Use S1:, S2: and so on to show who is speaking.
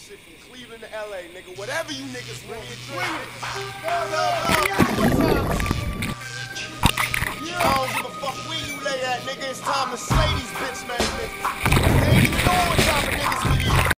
S1: shit from Cleveland to LA, nigga. Whatever you niggas want. Bring it. I don't give a fuck where you lay at, nigga. It's time to slay these bitches.